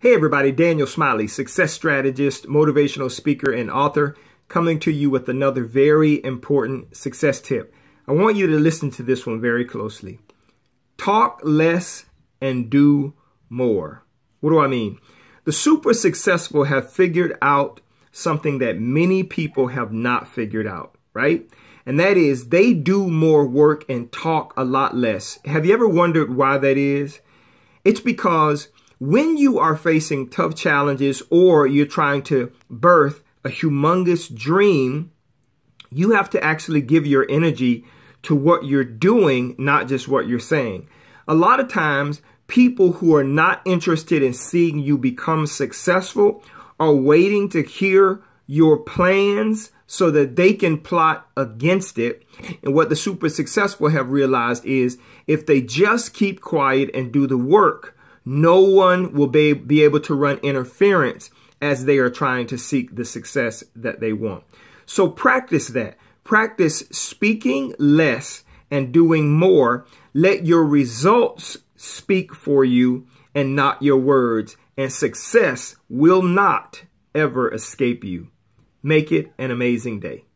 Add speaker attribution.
Speaker 1: Hey everybody, Daniel Smiley, success strategist, motivational speaker, and author, coming to you with another very important success tip. I want you to listen to this one very closely. Talk less and do more. What do I mean? The super successful have figured out something that many people have not figured out, right? And that is they do more work and talk a lot less. Have you ever wondered why that is? It's because when you are facing tough challenges or you're trying to birth a humongous dream, you have to actually give your energy to what you're doing, not just what you're saying. A lot of times, people who are not interested in seeing you become successful are waiting to hear your plans so that they can plot against it. And what the super successful have realized is if they just keep quiet and do the work, no one will be, be able to run interference as they are trying to seek the success that they want. So practice that. Practice speaking less and doing more. Let your results speak for you and not your words. And success will not ever escape you. Make it an amazing day.